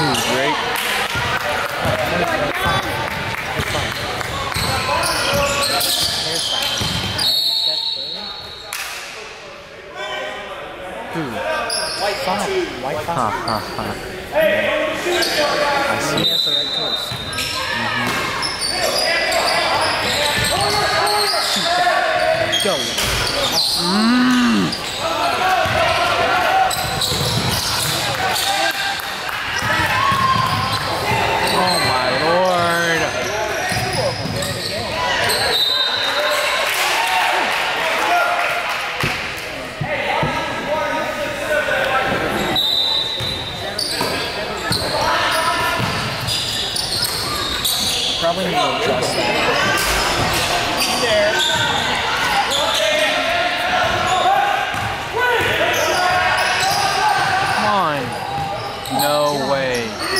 Ooh, Drake. Dude. -hmm. Oh. Mm. Probably need to adjust that. No way.